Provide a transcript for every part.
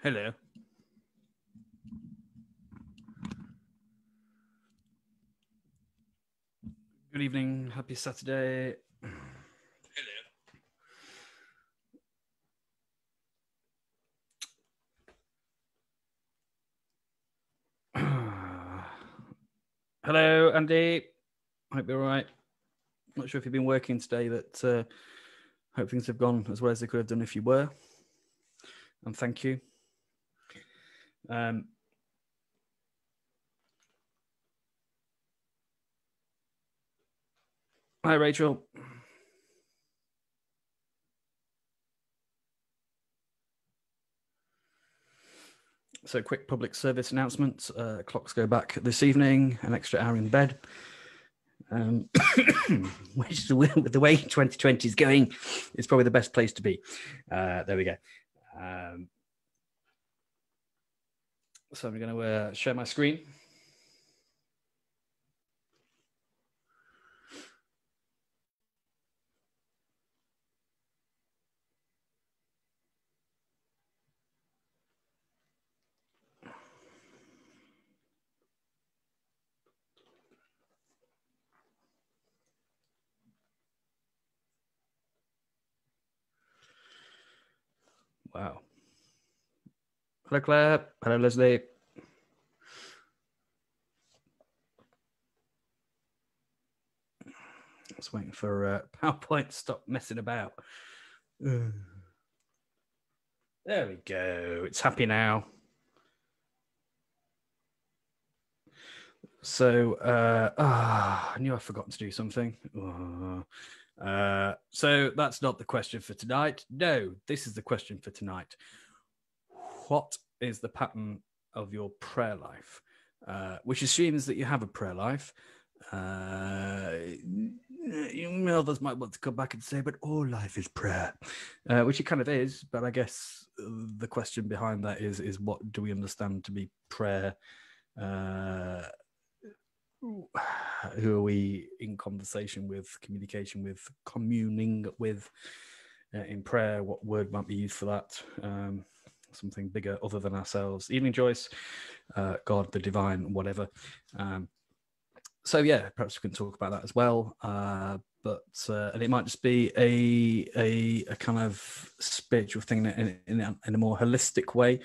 Hello. Good evening. Happy Saturday. Hello. Hello, Andy. Hope you're all right. Not sure if you've been working today, but uh, hope things have gone as well as they could have done if you were. And thank you. Um, hi, Rachel. So, quick public service announcement. Uh, clocks go back this evening, an extra hour in bed. Um, which way, the way 2020 is going, is probably the best place to be. Uh, there we go. Um, so I'm going to uh, share my screen. Wow. Hello, Claire. Hello, Leslie. Just waiting for uh, PowerPoint to stop messing about. There we go. It's happy now. So, uh, ah, I knew I'd forgotten to do something. Oh. Uh, so that's not the question for tonight. No, this is the question for tonight. What is the pattern of your prayer life? Uh, which assumes that you have a prayer life. Uh, others might want to come back and say, but all life is prayer, uh, which it kind of is. But I guess the question behind that is, is what do we understand to be prayer? Uh, who are we in conversation with, communication with, communing with uh, in prayer? What word might be used for that? Um, something bigger other than ourselves. Evening Joyce, uh, God, the divine, whatever. Um, so yeah, perhaps we can talk about that as well. Uh, but uh, and it might just be a a, a kind of spiritual thing in, in, in a more holistic way.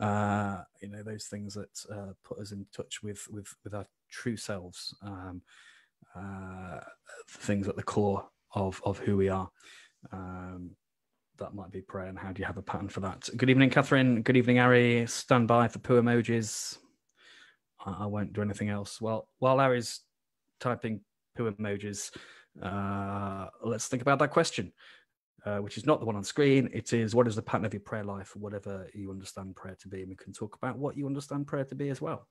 Uh, you know, those things that uh, put us in touch with with with our true selves, um, uh, things at the core of of who we are. Um, that might be prayer. And how do you have a pattern for that? Good evening, Catherine. Good evening, Ari. Stand by for poo emojis. I, I won't do anything else. Well, while Ari's typing poo emojis, uh, let's think about that question. Uh, which is not the one on screen. It is what is the pattern of your prayer life, whatever you understand prayer to be. And we can talk about what you understand prayer to be as well.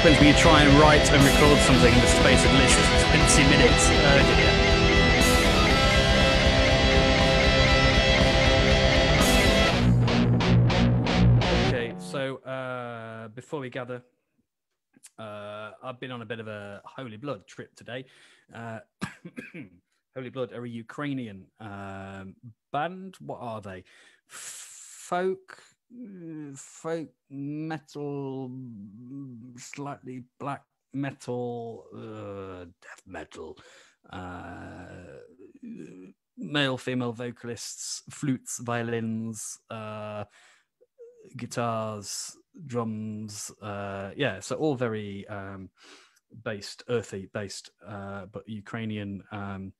Happens when you try and write and record something in the space of literally 20 minutes. Oh dear. Okay, so uh, before we gather, uh, I've been on a bit of a Holy Blood trip today. Uh, Holy Blood are a Ukrainian um, band. What are they? Folk, folk metal, slightly black metal, uh, death metal. Uh, male, female vocalists, flutes, violins, uh, guitars, drums. Uh, yeah, so all very um, based, earthy based, uh, but Ukrainian. Um,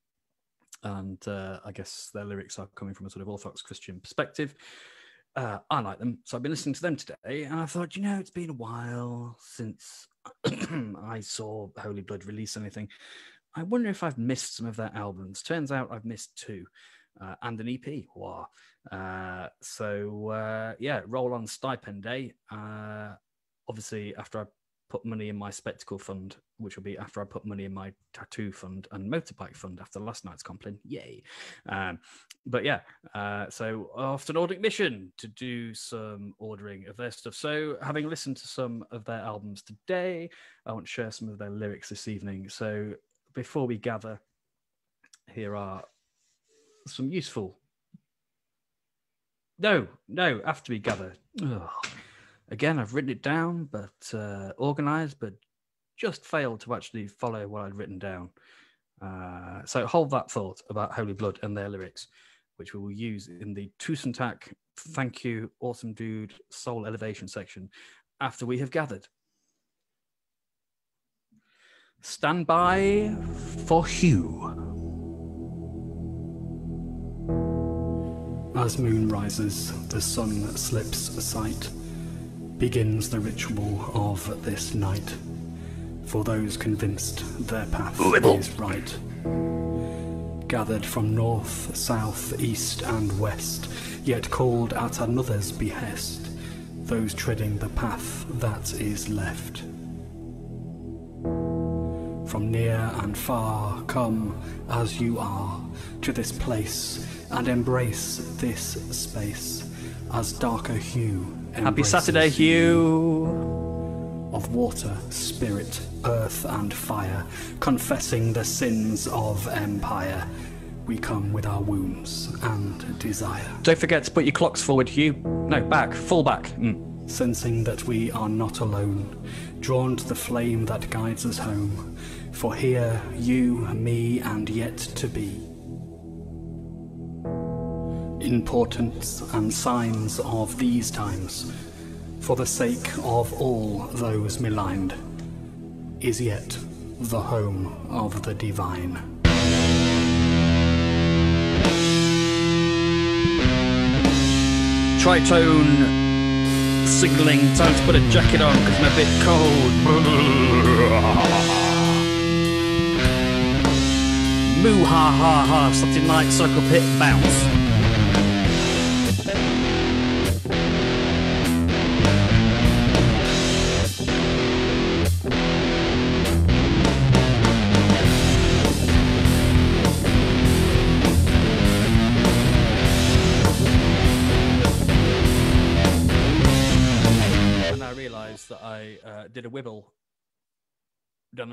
and uh, I guess their lyrics are coming from a sort of Orthodox Christian perspective. Uh, I like them, so I've been listening to them today, and I thought, you know, it's been a while since I saw Holy Blood release anything. I wonder if I've missed some of their albums. Turns out I've missed two uh, and an EP. Wow. Uh, so uh, yeah, roll on stipend day. Uh, obviously, after I put money in my spectacle fund, which will be after I put money in my tattoo fund and motorbike fund after last night's compline. Yay! Um, but yeah, uh, so off to Nordic Mission to do some ordering of their stuff. So having listened to some of their albums today, I want to share some of their lyrics this evening. So before we gather, here are some useful. No, no, after we gather. Ugh. Again, I've written it down, but uh, organized, but just failed to actually follow what I'd written down. Uh, so hold that thought about Holy Blood and their lyrics, which we will use in the Tusen Tack Thank You, Awesome Dude Soul Elevation section after we have gathered. Stand by for Hugh. As moon rises, the sun slips sight. Begins the ritual of this night. For those convinced their path is right. Gathered from north, south, east, and west, yet called at another's behest. Those treading the path that is left. From near and far, come as you are to this place and embrace this space as darker hue. Happy Saturday. Hugh. Of water, spirit, earth, and fire, confessing the sins of empire. We come with our wounds and desire, Don't forget to put your clocks forward, Hugh. No, back, full back. Mm. sensing that we are not alone, drawn to the flame that guides us home. For here, you, me, and yet to be. Importance and signs of these times, for the sake of all those maligned, is yet the home of the divine. Tritone signaling time to put a jacket on because I'm a bit cold. Moo ha ha ha, Saturday night circle pit bounce.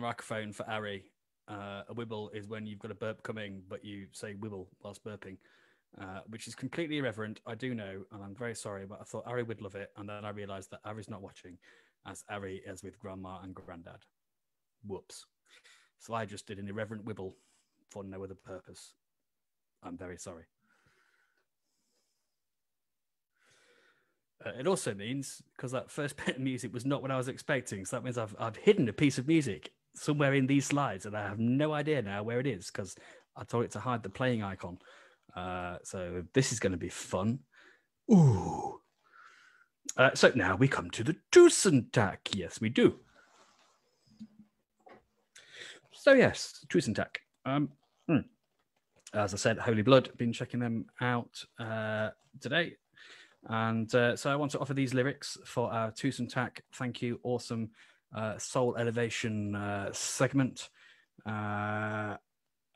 Microphone for Ari. Uh, a wibble is when you've got a burp coming, but you say wibble whilst burping, uh, which is completely irreverent. I do know, and I'm very sorry, but I thought Ari would love it. And then I realised that Ari's not watching, as Ari is with grandma and granddad. Whoops. So I just did an irreverent wibble for no other purpose. I'm very sorry. Uh, it also means because that first bit of music was not what I was expecting. So that means I've I've hidden a piece of music somewhere in these slides, and I have no idea now where it is because I told it to hide the playing icon. Uh, so this is going to be fun. Ooh. Uh, so now we come to the Tusen Tack. Yes, we do. So yes, Tusen Tack. Um, hmm. As I said, Holy Blood, been checking them out uh, today. And uh, so I want to offer these lyrics for our Tusen Tack. Thank you. Awesome uh, soul elevation uh, segment. Uh,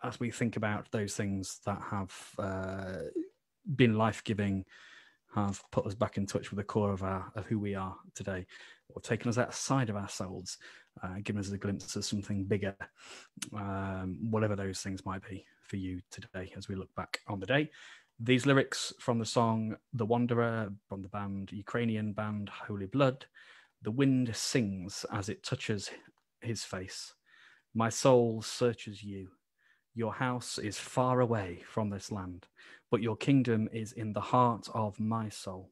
as we think about those things that have uh, been life giving, have put us back in touch with the core of our of who we are today, or taken us outside of ourselves, uh, given us a glimpse of something bigger, um, whatever those things might be for you today as we look back on the day. These lyrics from the song The Wanderer from the band Ukrainian band Holy Blood. The wind sings as it touches his face. My soul searches you. Your house is far away from this land, but your kingdom is in the heart of my soul.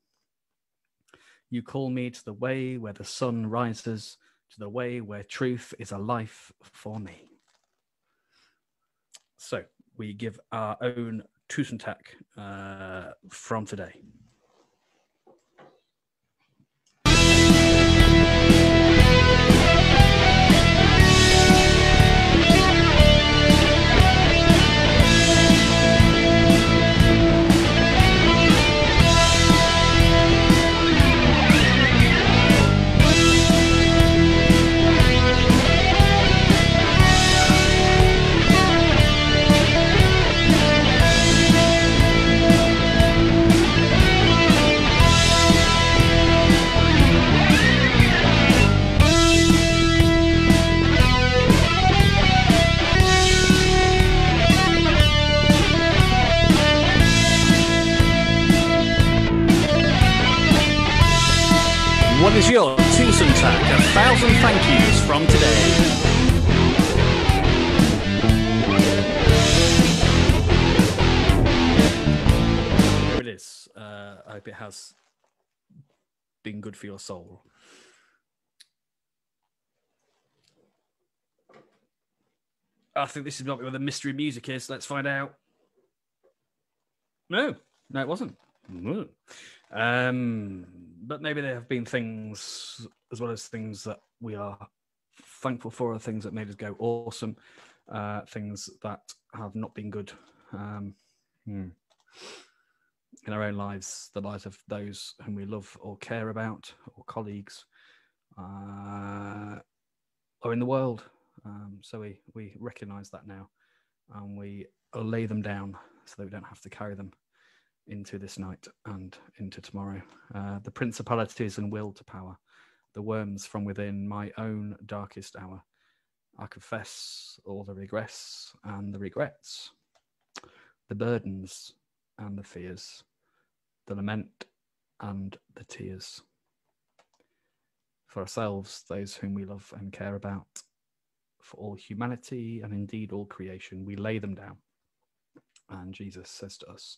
You call me to the way where the sun rises, to the way where truth is a life for me. So we give our own Tusen Tack uh, from today. What is your Tusen Tack? A thousand thank yous from today. It is. Uh, I hope it has been good for your soul. I think this is not where the mystery music is. Let's find out. No, no, it wasn't. Um, but maybe there have been things as well as things that we are thankful for, or things that made us go awesome, uh, things that have not been good um, hmm. in our own lives, the lives of those whom we love or care about, or colleagues, uh, or in the world. Um, so we we recognise that now, and we lay them down so that we don't have to carry them into this night and into tomorrow. Uh, the principalities and will to power, the worms from within my own darkest hour. I confess all the regrets and the regrets, the burdens and the fears, the lament and the tears. For ourselves, those whom we love and care about, for all humanity and indeed all creation, we lay them down. And Jesus says to us,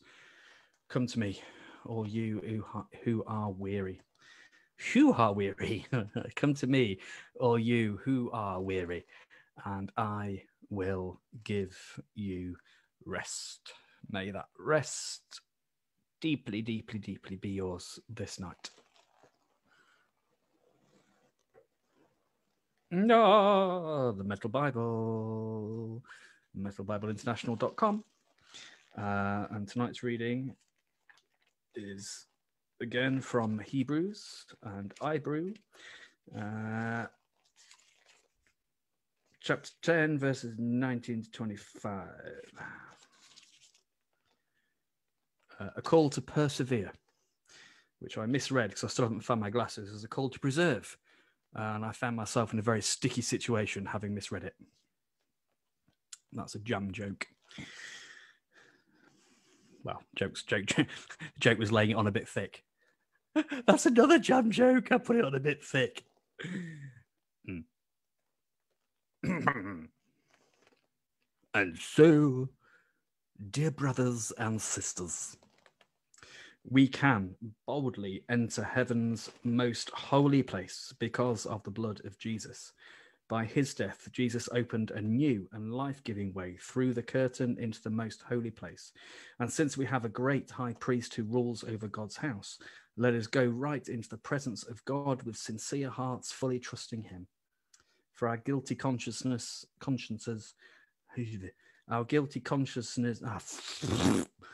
Come to me, all you who, ha- who are weary. Who are weary? Come to me, all you who are weary, and I will give you rest. May that rest deeply, deeply, deeply be yours this night. No, the Metal Bible, metalbibleinternational.com. Uh, and tonight's reading is again from Hebrews and I brew. Uh, chapter 10, verses 19 to 25. Uh, a call to persevere, which I misread because I still haven't found my glasses, as a call to preserve. and I found myself in a very sticky situation having misread it. That's a jam joke well, jokes, joke, joke was laying it on a bit thick. That's another jam joke. I put it on a bit thick. Mm. and so, dear brothers and sisters, we can boldly enter heaven's most holy place because of the blood of Jesus. By his death, Jesus opened a new and life giving way through the curtain into the most holy place. And since we have a great high priest who rules over God's house, let us go right into the presence of God with sincere hearts, fully trusting him. For our guilty consciousness, consciences, Our guilty consciousness, ah,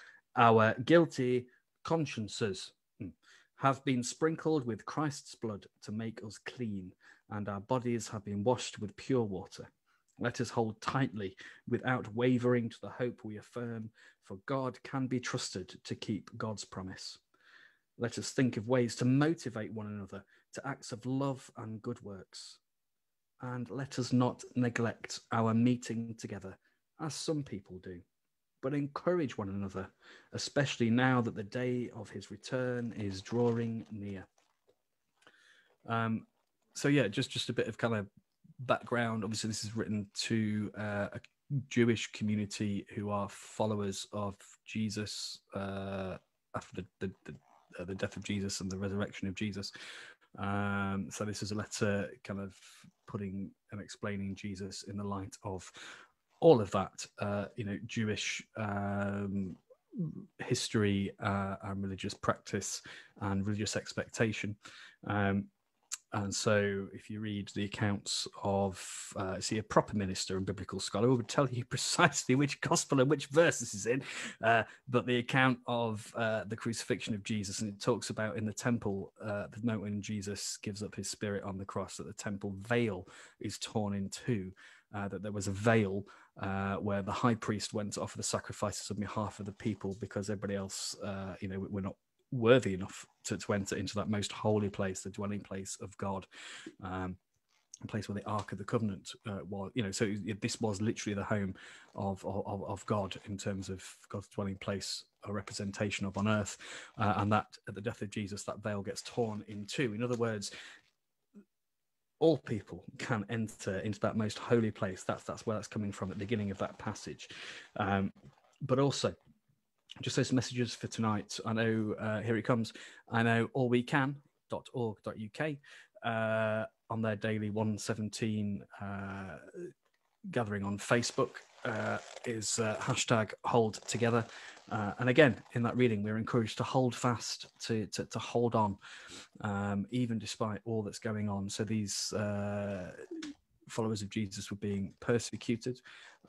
our guilty consciences hmm, have been sprinkled with Christ's blood to make us clean, and our bodies have been washed with pure water. Let us hold tightly without wavering to the hope we affirm, for God can be trusted to keep God's promise. Let us think of ways to motivate one another to acts of love and good works. And let us not neglect our meeting together, as some people do, but encourage one another, especially now that the day of his return is drawing near. Um, so yeah, just just a bit of kind of background. Obviously, this is written to uh, a Jewish community who are followers of Jesus uh, after the, the, the, uh, the, death of Jesus and the resurrection of Jesus. Um, so this is a letter kind of putting and explaining Jesus in the light of all of that, uh, you know, Jewish um, history uh, and religious practice and religious expectation. Um, and so, if you read the accounts of, uh, see, a proper minister and biblical scholar would tell you precisely which gospel and which verse this is in. Uh, but the account of uh, the crucifixion of Jesus, and it talks about in the temple, uh, the note when Jesus gives up his spirit on the cross, that the temple veil is torn in two, uh, that there was a veil uh, where the high priest went to offer the sacrifices on behalf of the people because everybody else, uh, you know, we're not worthy enough to, to enter into that most holy place, the dwelling place of God. Um, a place where the Ark of the Covenant uh, was, you know, so this was literally the home of, of, of God in terms of God's dwelling place, a representation of on earth, uh, and that at the death of Jesus, that veil gets torn in two. In other words, all people can enter into that most holy place. That's that's where that's coming from at the beginning of that passage, um, but also just those messages for tonight. I know uh, here it comes. I know allwecan.org.uk uh, on their daily 117 uh, gathering on Facebook uh, is uh, hashtag hold together. Uh, and again, in that reading, we're encouraged to hold fast, to, to, to hold on, um, even despite all that's going on. So these uh, followers of Jesus were being persecuted.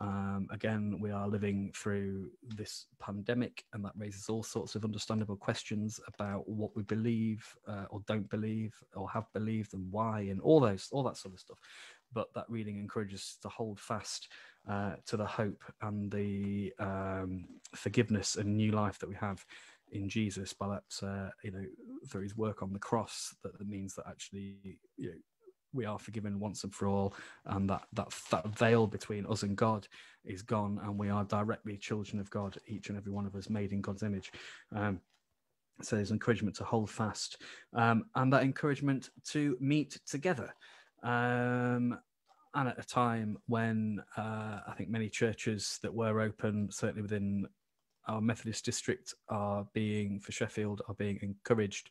Um, again, we are living through this pandemic, and that raises all sorts of understandable questions about what we believe uh, or don't believe, or have believed, and why, and all those, all that sort of stuff. But that reading encourages us to hold fast uh, to the hope and the um, forgiveness and new life that we have in Jesus by that, uh, you know, through his work on the cross. That, that means that actually, you know, we are forgiven once and for all, and that that that veil between us and God is gone, and we are directly children of God, each and every one of us made in God's image. Um, so there's encouragement to hold fast, um, and that encouragement to meet together. Um, and at a time when uh, I think many churches that were open, certainly within our Methodist district, are being for Sheffield are being encouraged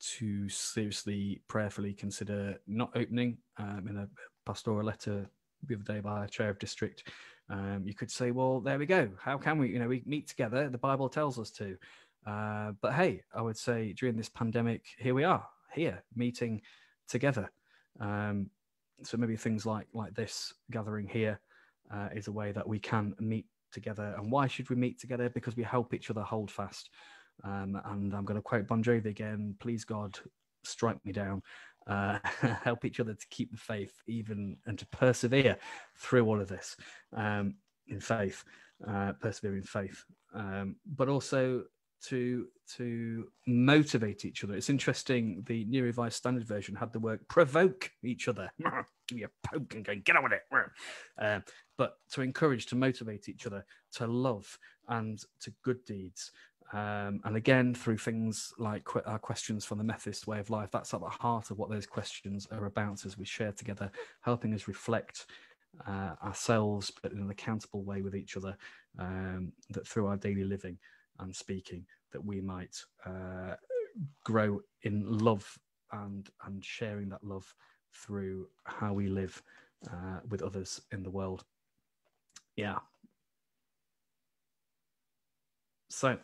to seriously, prayerfully consider not opening. Um, in a pastoral letter the other day by a chair of district, um, you could say, well, there we go. How can we, you know, we meet together? The Bible tells us to. Uh, but hey, I would say during this pandemic, here we are, here meeting together. Um, so maybe things like like this gathering here uh, is a way that we can meet together. And why should we meet together? Because we help each other hold fast. Um, and I'm going to quote Bon Jovi again please, God, strike me down. Uh, help each other to keep the faith, even and to persevere through all of this um, in faith, uh, persevere in faith, um, but also to to motivate each other. It's interesting. The New Revised Standard Version had the word provoke each other. Give you a poke and go get on with it. Uh, but to encourage, to motivate each other to love and to good deeds um, and again, through things like qu- our questions from the Methodist way of life, that's at the heart of what those questions are about as we share together, helping us reflect uh, ourselves, but in an accountable way with each other, um, that through our daily living and speaking, that we might uh, grow in love and, and sharing that love through how we live uh, with others in the world. Yeah. So,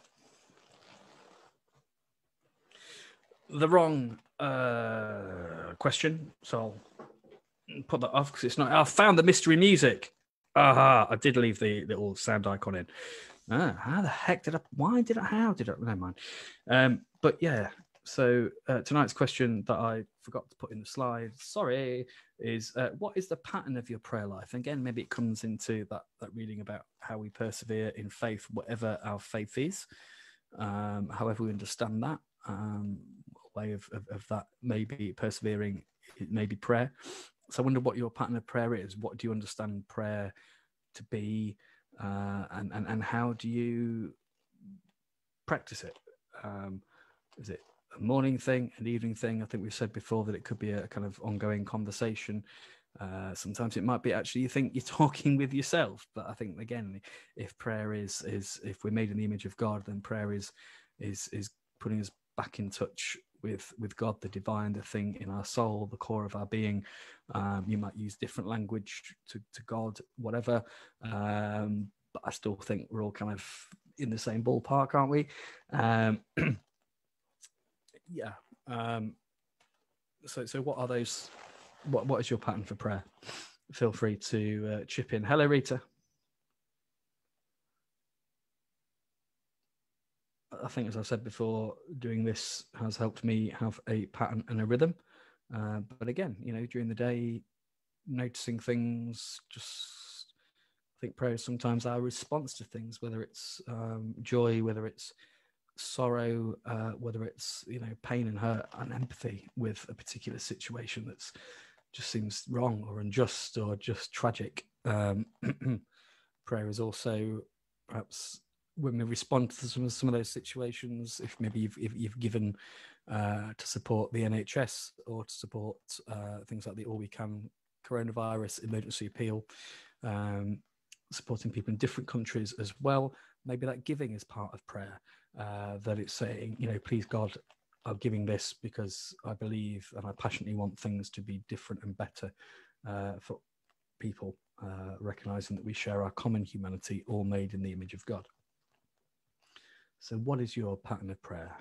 the wrong uh, question, so I'll put that off because it's not. I found the mystery music. Aha! I did leave the little sound icon in. Ah, how the heck did I? Why did I? How did I? Never mind. Um, but yeah. So uh, tonight's question that I forgot to put in the slide, sorry, is uh, what is the pattern of your prayer life? Again, maybe it comes into that that reading about how we persevere in faith, whatever our faith is, um, however we understand that. Um, way of, of, of that maybe persevering, maybe prayer. So I wonder what your pattern of prayer is. What do you understand prayer to be? Uh, and, and, and how do you practice it? Um, is it a morning thing, an evening thing? I think we've said before that it could be a kind of ongoing conversation. Uh, sometimes it might be actually you think you're talking with yourself, but I think again, if prayer is is if we're made in the image of God, then prayer is is is putting us back in touch with with God, the divine, the thing in our soul, the core of our being. Um, you might use different language to, to God, whatever. Um, but I still think we're all kind of in the same ballpark, aren't we? Um, yeah. Um, so so what are those? What what is your pattern for prayer? Feel free to uh, chip in. Hello, Rita. I think, as I've said before, doing this has helped me have a pattern and a rhythm. Uh, but again, you know, during the day, noticing things, just I think prayer is sometimes our response to things, whether it's um, joy, whether it's sorrow, uh, whether it's you know pain and hurt and empathy with a particular situation that's just seems wrong or unjust or just tragic. Um, prayer is also perhaps when we respond to some of, some of those situations, if maybe you've, if you've given uh, to support the NHS or to support uh, things like the All We Can coronavirus emergency appeal, um, supporting people in different countries as well, maybe that giving is part of prayer. Uh, that it's saying, you know, please God, I'm giving this because I believe and I passionately want things to be different and better uh, for people, uh, recognizing that we share our common humanity, all made in the image of God. So, what is your pattern of prayer?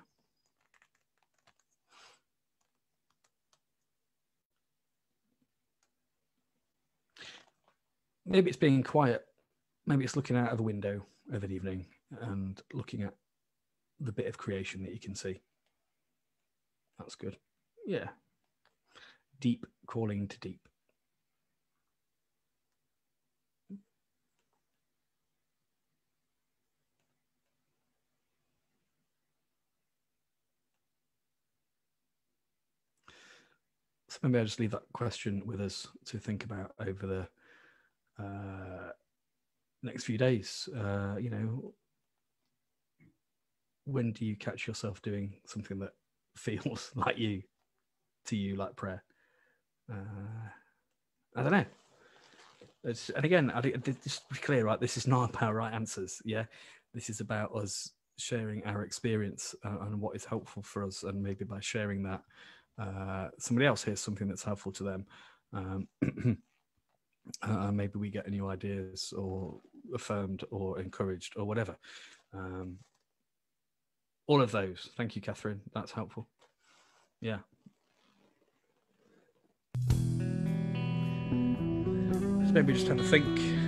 Maybe it's being quiet. Maybe it's looking out of a window of an evening and looking at the bit of creation that you can see. That's good. Yeah. Deep calling to deep. Maybe I'll just leave that question with us to think about over the uh, next few days. Uh, you know, when do you catch yourself doing something that feels like you, to you, like prayer? Uh, I don't know. It's, and again, I just be clear, right? This is not about right answers. Yeah, this is about us sharing our experience uh, and what is helpful for us, and maybe by sharing that, uh, somebody else hears something that's helpful to them. Um, uh, maybe we get new ideas or affirmed or encouraged or whatever. Um, all of those. Thank you, Catherine. That's helpful. Yeah. Maybe just have a think.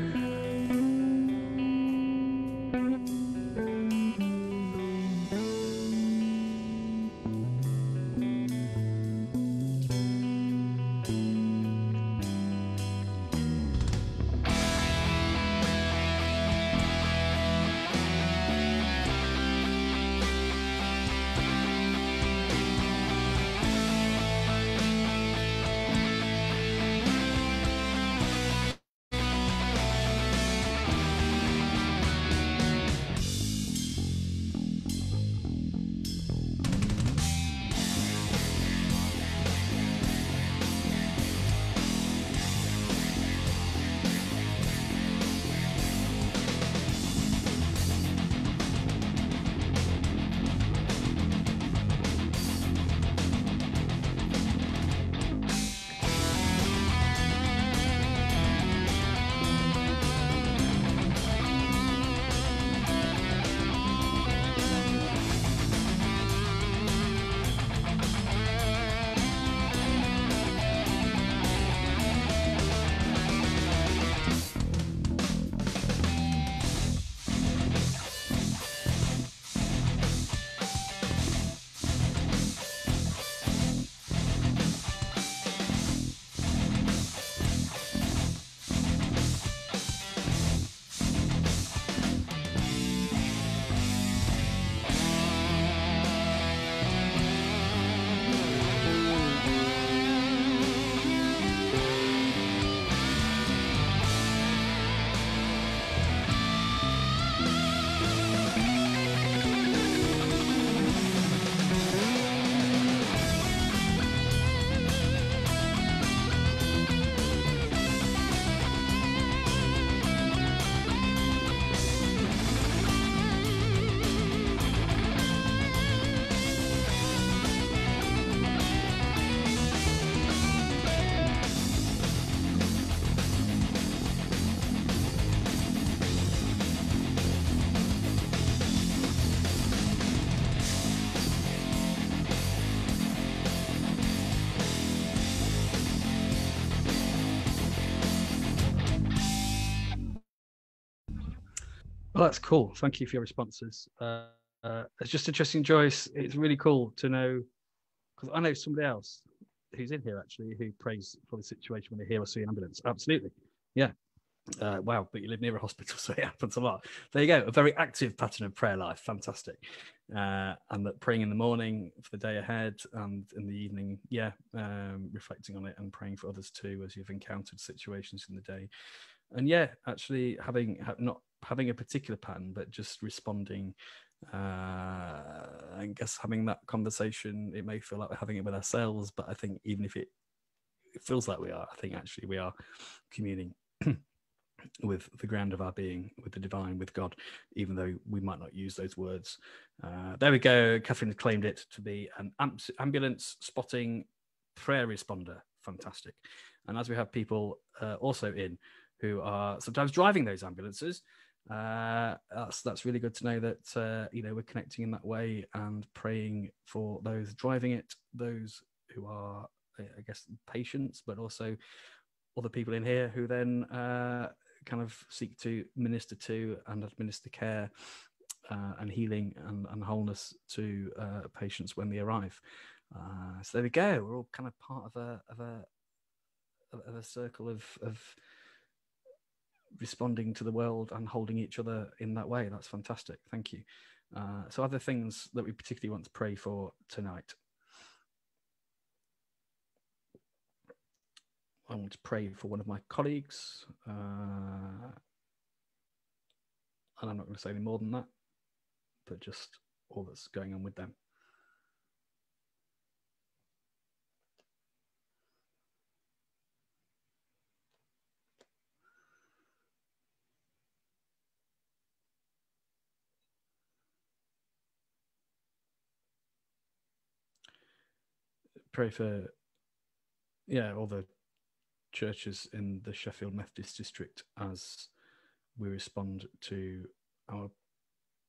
Well, that's cool. Thank you for your responses. Uh, uh, it's just interesting, Joyce. It's really cool to know because I know somebody else who's in here actually who prays for the situation when they hear or see an ambulance. Absolutely. Yeah. Uh, wow, but you live near a hospital, so it happens a lot. There you go, a very active pattern of prayer life. Fantastic. Uh, and that praying in the morning for the day ahead and in the evening, yeah, um, reflecting on it and praying for others too as you've encountered situations in the day. And yeah, actually having not having a particular pattern, but just responding uh, I guess having that conversation, it may feel like we're having it with ourselves, but I think even if it, it feels like we are, I think actually we are communing with the ground of our being, with the divine, with God, even though we might not use those words. Uh, there we go. Catherine claimed it to be an ambulance spotting prayer responder. Fantastic. And as we have people uh, also in who are sometimes driving those ambulances, uh, that's that's really good to know that uh, you know we're connecting in that way and praying for those driving it, those who are, I guess, patients, but also other people in here who then uh, kind of seek to minister to and administer care uh, and healing and, and wholeness to uh, patients when they arrive. So there we go. We're all kind of part of a of a of a circle of of responding to the world and holding each other in that way. That's fantastic. Thank you. Uh, so, other things that we particularly want to pray for tonight. I want to pray for one of my colleagues. Uh, and I'm not going to say any more than that, but just all that's going on with them. Pray for yeah all the churches in the Sheffield Methodist district as we respond to our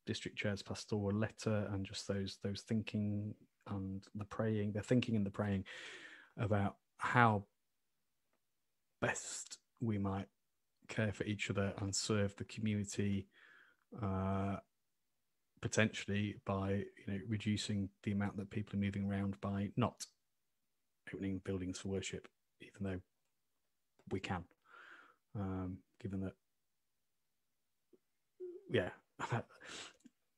district chair's pastoral letter and just those those thinking and the praying the thinking and the praying about how best we might care for each other and serve the community uh, potentially by you know reducing the amount that people are moving around by not opening buildings for worship, even though we can, um, given that, yeah,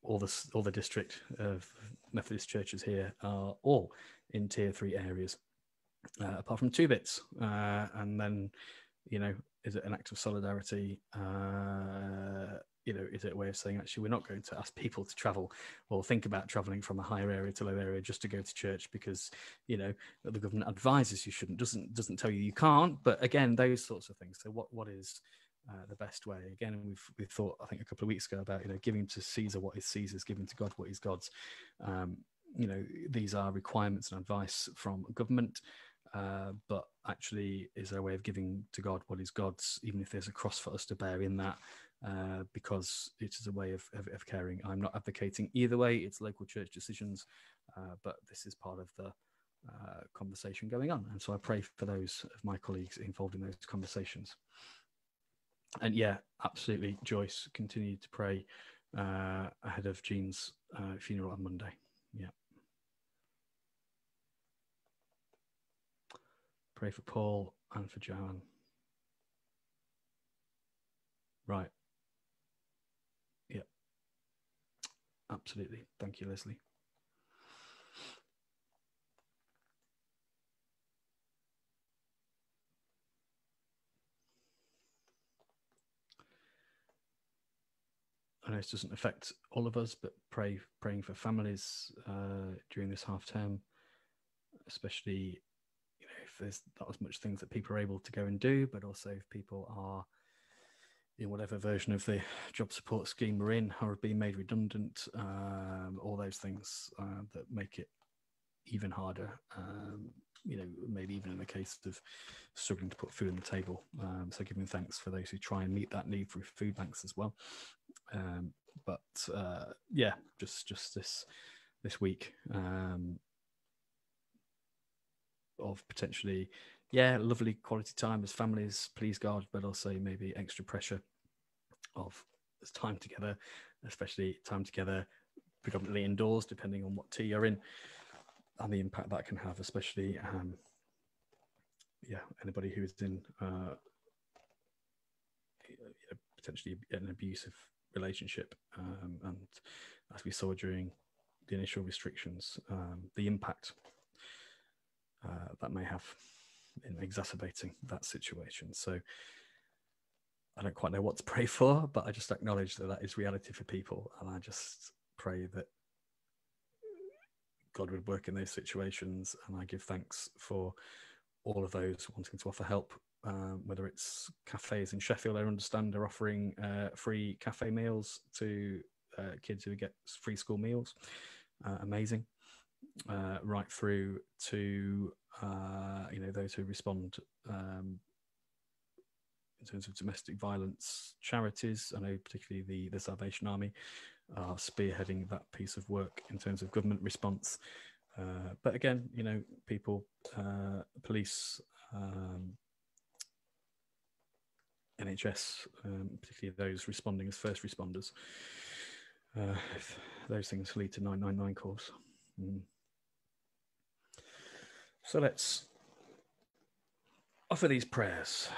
all the all the district of Methodist churches here are all in tier three areas, uh, apart from two bits, uh, and then you know, is it an act of solidarity? Uh, you know, is it a way of saying actually we're not going to ask people to travel or think about traveling from a higher area to low area just to go to church because you know the government advises you shouldn't doesn't doesn't tell you you can't. But again, those sorts of things. So what what is uh, the best way? Again, we've we thought I think a couple of weeks ago about you know giving to Caesar what is Caesar's, giving to God what is God's. Um, you know these are requirements and advice from government. Uh, but actually, is there a way of giving to God what is God's, even if there's a cross for us to bear in that, uh, because it is a way of, of, of, caring. I'm not advocating either way, it's local church decisions, uh, but this is part of the uh, conversation going on. And so I pray for those of my colleagues involved in those conversations. And yeah, absolutely, Joyce, continue to pray uh, ahead of Jean's funeral on Monday. Yeah. Pray for Paul and for Joanne. Right. Yeah. Absolutely. Thank you, Leslie. I know this doesn't affect all of us, but pray praying for families uh, during this half term, especially there's not as much things that people are able to go and do, but also if people are in whatever version of the job support scheme we're in or have been made redundant, um, all those things uh, that make it even harder. Um, you know, maybe even in the case of struggling to put food on the table. Um, so giving thanks for those who try and meet that need through food banks as well. Um, but uh, yeah, just just this this week um, of potentially yeah, lovely quality time as families, please God, but also maybe extra pressure of time together, especially time together predominantly indoors, depending on what tier you're in, and the impact that can have, especially um, yeah, anybody who's in uh, potentially an abusive relationship, um, and as we saw during the initial restrictions, um, the impact uh, that may have in exacerbating that situation. So I don't quite know what to pray for, but I just acknowledge that that is reality for people, and I just pray that God would work in those situations, and I give thanks for all of those wanting to offer help. Um, whether it's cafes in Sheffield, I understand are offering uh, free cafe meals to uh, kids who get free school meals. Uh, amazing. Uh, right through to uh, you know those who respond um, in terms of domestic violence charities. I know particularly the the Salvation Army are spearheading that piece of work in terms of government response. Uh, but again, you know, people, uh, police, um, NHS, um, particularly those responding as first responders, uh, those things lead to 999 calls. Mm. So let's offer these prayers.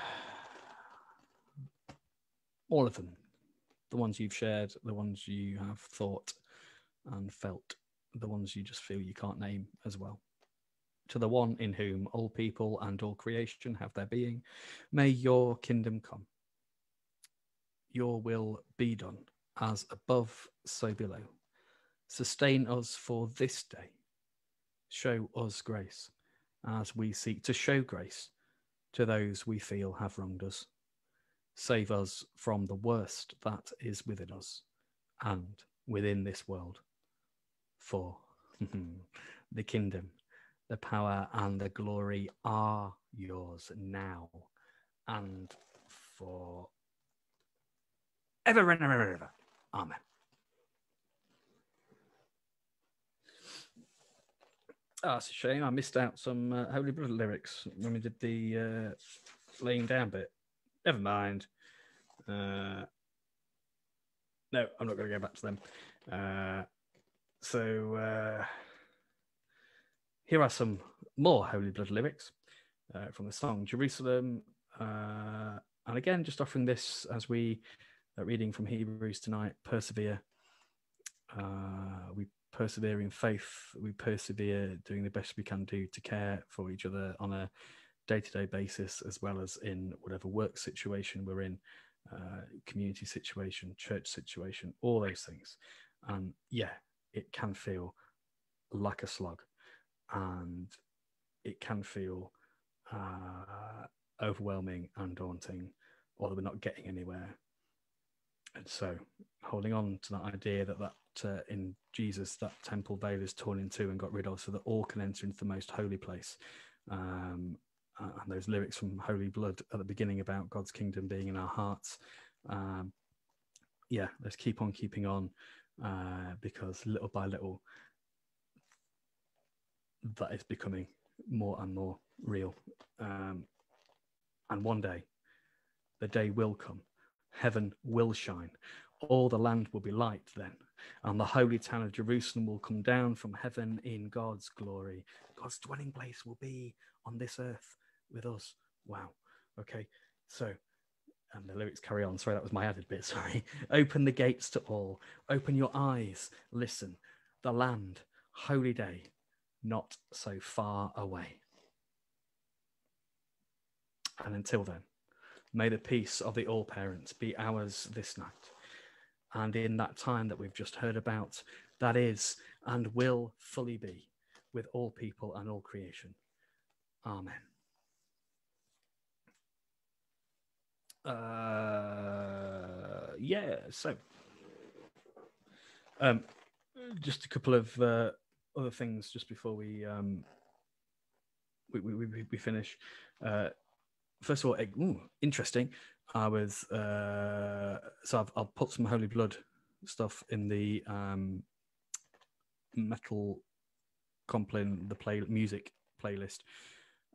All of them. The ones you've shared, the ones you have thought and felt, the ones you just feel you can't name as well. To the one in whom all people and all creation have their being, may your kingdom come. Your will be done, as above, so below. Sustain us for this day. Show us grace as we seek to show grace to those we feel have wronged us. Save us from the worst that is within us and within this world. For the kingdom, the power, and the glory are yours now and for ever and ever and ever. Amen. Oh, it's a shame. I missed out some uh, Holy Blood lyrics when we did the uh, laying down bit. Never mind. Uh, no, I'm not going to go back to them. Uh, so uh, here are some more Holy Blood lyrics uh, from the song Jerusalem. Uh, and again, just offering this as we are reading from Hebrews tonight persevere. Uh, we persevere in faith. We persevere doing the best we can do to care for each other on a day to day basis, as well as in whatever work situation we're in, uh, community situation, church situation, all those things. And yeah, it can feel like a slog and it can feel uh, overwhelming and daunting, or that we're not getting anywhere. And so, holding on to that idea that that uh, in Jesus, that temple veil is torn in two and got rid of, so that all can enter into the most holy place. Um, and those lyrics from Holy Blood at the beginning about God's kingdom being in our hearts. Um, yeah, let's keep on keeping on uh, because little by little, that is becoming more and more real. Um, and one day, the day will come, heaven will shine, all the land will be light then, and the holy town of Jerusalem will come down from heaven in God's glory. God's dwelling place will be on this earth with us. Wow. Okay. So, and the lyrics carry on. Sorry, that was my added bit. Sorry. Open the gates to all. Open your eyes. Listen. The land, holy day, not so far away. And until then, may the peace of the All Parents be ours this night and in that time that we've just heard about, that is and will fully be with all people and all creation. Amen. Uh, yeah, so um, just a couple of uh, other things just before we um, we, we, we, we finish. Uh, first of all, ooh, interesting. I was uh, so I've, I'll put some Holy Blood stuff in the um, metal compline the play music playlist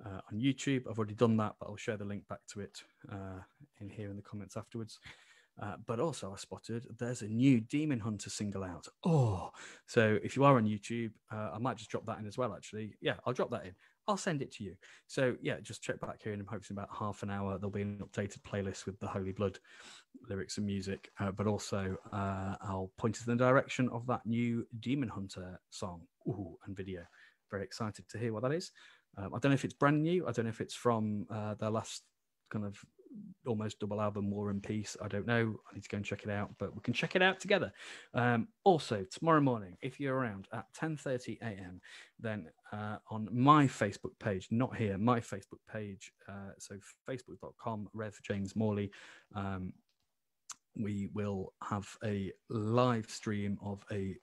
uh, on YouTube. I've already done that, but I'll share the link back to it uh, in here in the comments afterwards. Uh, but also, I spotted there's a new Demon Hunter single out. Oh, so if you are on YouTube, uh, I might just drop that in as well. Actually, yeah, I'll drop that in. I'll send it to you. So yeah, just check back here in hopefully about half an hour. There'll be an updated playlist with the Holy Blood lyrics and music, uh, but also uh, I'll point in the direction of that new Demon Hunter song ooh, and video. Very excited to hear what that is. Um, I don't know if it's brand new. I don't know if it's from uh, their last kind of almost double album war and peace i don't know. I need to go and check it out but we can check it out together. Um, also tomorrow morning if you're around at 10.30 a.m then uh, on my facebook page not here my facebook page uh, so facebook.com rev james morley um, we will have a live stream of a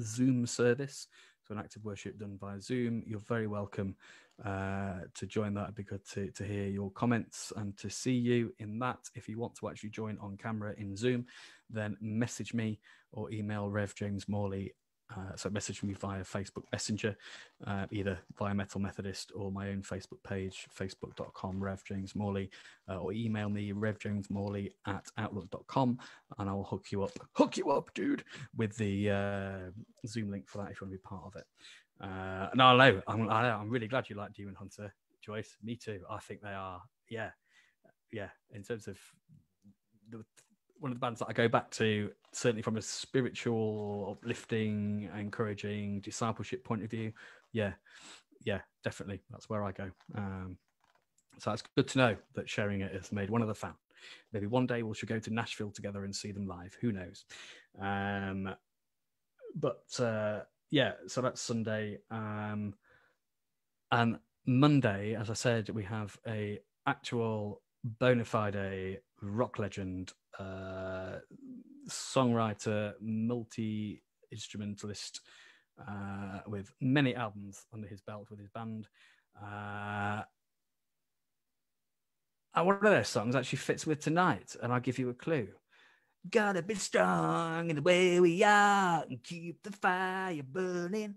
zoom service so an active worship done via zoom you're very welcome uh, to join that. It'd be good to, to hear your comments and to see you in that. If you want to actually join on camera in Zoom, then message me or email Rev James Morley. Uh, so message me via Facebook Messenger, uh, either via Metal Methodist or my own Facebook page, facebook.com Rev James Morley, uh, or email me revjamesmorley at outlook.com and I will hook you up, hook you up, dude, with the uh, Zoom link for that if you want to be part of it. Uh, no, no, I'm, I know, I'm really glad you like Demon Hunter, Joyce. Me too. I think they are, yeah, yeah. In terms of the, one of the bands that I go back to, certainly from a spiritual, uplifting, encouraging, discipleship point of view, yeah, yeah, definitely. That's where I go. Um, so it's good to know that sharing it has made one of the fan. Maybe one day we'll should go to Nashville together and see them live. Who knows? Um, but uh, yeah, so that's Sunday. Um, and Monday, as I said, we have a actual bona fide rock legend, songwriter, multi instrumentalist uh, with many albums under his belt with his band. Uh, and one of their songs actually fits with tonight, and I'll give you a clue. Gotta be strong in the way we are and keep the fire burning.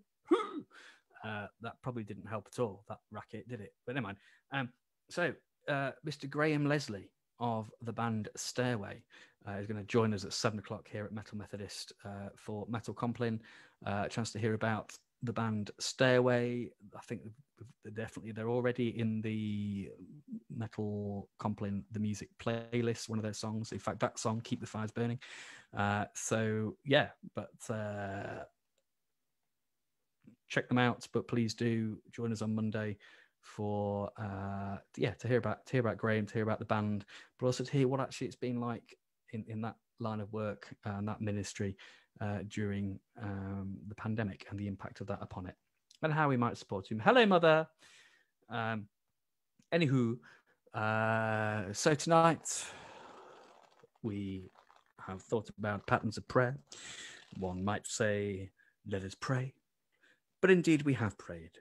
Uh, that probably didn't help at all, that racket, did it? But never mind. Um, so, uh, Mr. Graham Leslie of the band Stairway uh, is going to join us at seven o'clock here at Metal Methodist uh, for Metal Compline. Uh, a chance to hear about the band Stairway. I think they're definitely they're already in the Metal Compline the music playlist. One of their songs, in fact, that song "Keep the Fires Burning." Uh, so yeah, but uh, check them out. But please do join us on Monday for uh, yeah to hear about to hear about Graham, to hear about the band, but also to hear what actually it's been like in in that line of work and that ministry uh, during um, the pandemic and the impact of that upon it, and how we might support him. Hello, mother. Um, anywho, uh, so tonight we have thought about patterns of prayer. One might say, "Let us pray," but indeed we have prayed,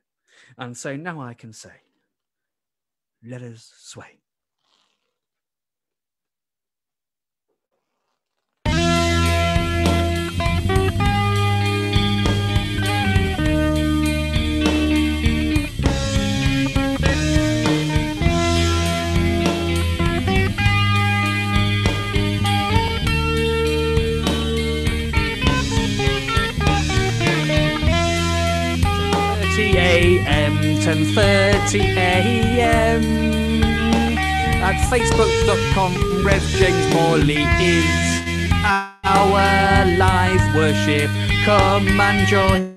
and so now I can say, "Let us sway." 10.30 a.m. At facebook.com, Rev James Morley is our live worship. Come and join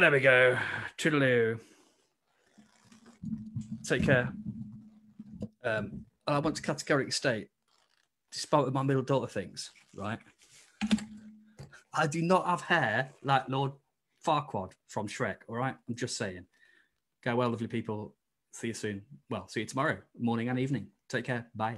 There we go. Toodaloo. Take care. Um, I want to categorically state, despite what my middle daughter thinks, right? I do not have hair like Lord Farquaad from Shrek, all right? I'm just saying. Go well, lovely people. See you soon. Well, see you tomorrow, morning and evening. Take care. Bye.